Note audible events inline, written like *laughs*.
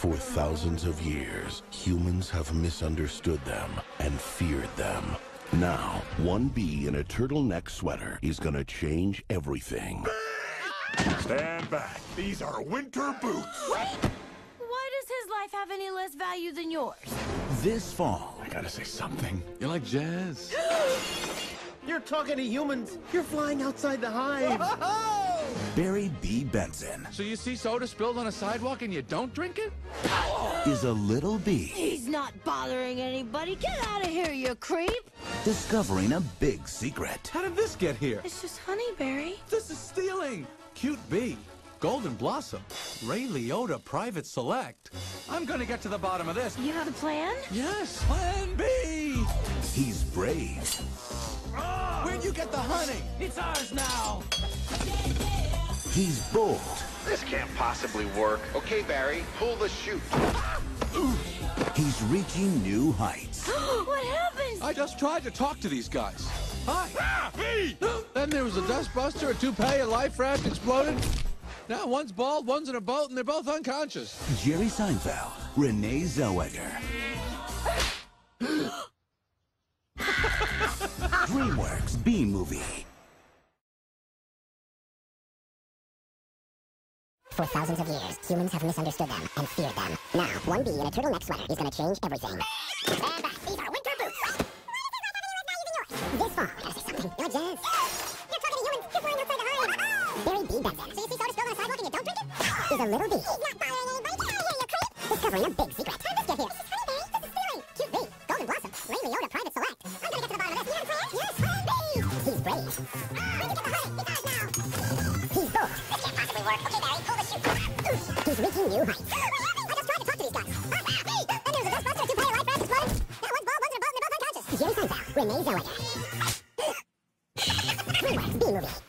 For thousands of years, humans have misunderstood them and feared them. Now, one bee in a turtleneck sweater is gonna change everything. Stand back. These are winter boots. Wait! Why does his life have any less value than yours? This fall, I gotta say something. You like jazz? *gasps* You're talking to humans. You're flying outside the hive. *laughs* Barry B. Benson So you see soda spilled on a sidewalk and you don't drink it? is a little bee He's not bothering anybody. Get out of here, you creep! discovering a big secret. How did this get here? It's just honey, Barry. This is stealing. Cute bee. Golden Blossom. Ray Liotta Private Select. I'm gonna get to the bottom of this. You have a plan? Yes, Plan B. He's brave, Where'd you get the honey? It's ours now. He's bold, This can't possibly work. Okay, Barry, pull the chute. *gasps* he's reaching new heights. *gasps* what happened? I just tried to talk to these guys. Hi. Ah, *gasps* then there was a dustbuster, a toupee, a life raft exploded. Now one's bald, one's in a boat, and they're both unconscious. Jerry Seinfeld, Renee Zellweger. DreamWorks B For thousands of years, humans have misunderstood them and feared them. Now, one bee in a turtleneck sweater is to change everything. Stand back. These are winter boots. This fall, I gotta say something. You're jazz. You're talking to humans. You're flying outside the hive. Barry B. Benson. So you see soda spilled on a sidewalk and you don't drink it? Is a little bee. He's not bothering anybody. Get out of here, you creep. Discovering a big secret. How did this get here? This is honey. This is stealing. Cute bee. Golden Blossom. Ray Liotta Private Select. I'm gonna get to the bottom of this. You have a? Yes, honey bee. He's brave. Where'd you get the honey? It's ours now. He's bold definitely work. Okay, Barry, pull the chute. He's reaching new heights. I just tried to talk to these guys. Ah, there's a dustbuster, a two-player life raft exploded. That one's ball, one's in a boat, and they're both unconscious. Jerry Seinfeld, Renee Zellweger. Bee Movie.